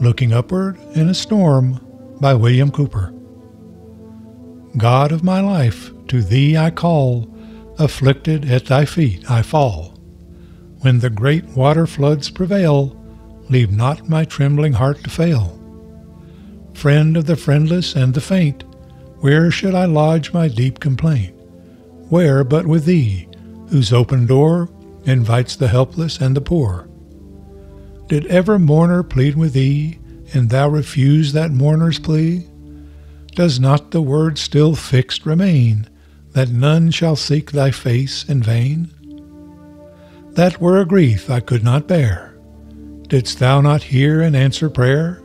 Looking Upward in a Storm by William Cowper. God of my life, to thee I call, afflicted at thy feet I fall. When the great water floods prevail, leave not my trembling heart to fail. Friend of the friendless and the faint, where should I lodge my deep complaint? Where but with thee, whose open door invites the helpless and the poor? Did ever mourner plead with thee, and thou refuse that mourner's plea? Does not the word still fixed remain, that none shall seek thy face in vain? That were a grief I could not bear. Didst thou not hear and answer prayer?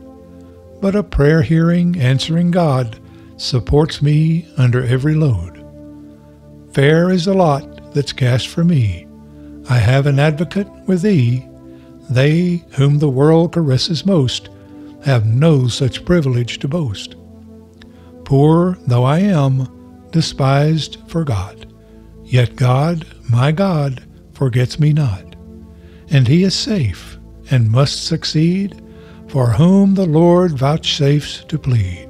But a prayer hearing, answering God supports me under every load. Fair is the lot that's cast for me. I have an advocate with thee. They whom the world caresses most have no such privilege to boast. Poor though I am, despised for God, yet God, my God, forgets me not. And he is safe and must succeed for whom the Lord vouchsafes to plead.